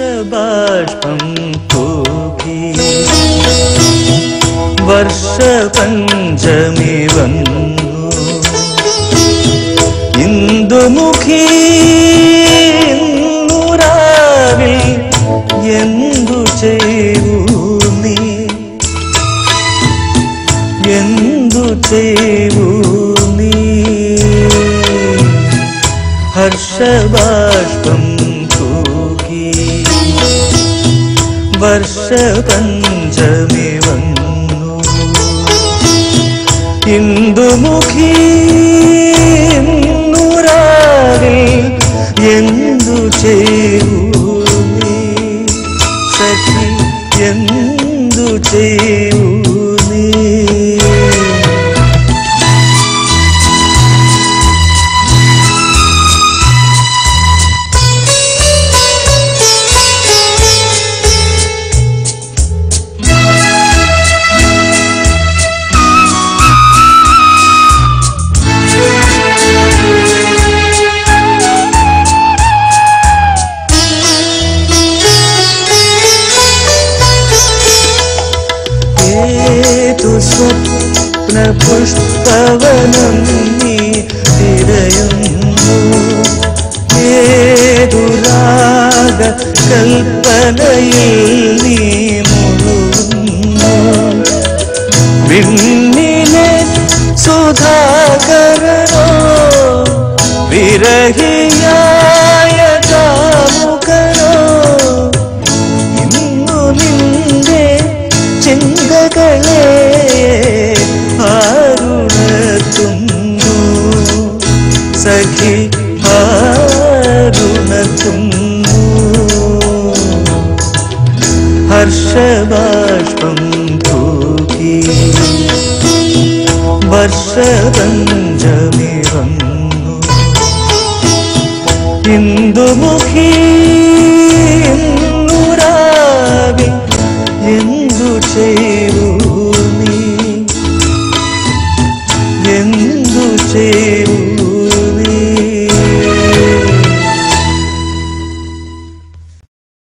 ഹർഷബാഷ്പം വർഷ വർഷപഞ്ചമി വന്നു. ഇന്ദുമുഖി നൂറാവിൽ എന്തു ചെയ്തു എന്തു ചെയ്തു ഹർഷബാഷ്പം വർഷപഞ്ചമി വന്നു. ഇന്ദുമുഖി നൂറാവിൽ എന്തു ചെയ്തു നീ? സഖി എന്തു ചെയ്തു ഏതു സ്വപ്ന പുഷ്പവനം നീ തിരയുന്നു. ഏതുരാഗ കൽപ്പനയിൽ നീ മുഴുകുന്നു. വിണ്ണിലെ സുധാകരനോ വിരഹിയായ ചിന്തകളെ ആരുണത്തുന്നു സഖി ആരുണത്തുന്നു ഹർഷബാഷ്പം തൂക്കി വർഷപഞ്ചമി വന്നു ഇന്ദുമുഖി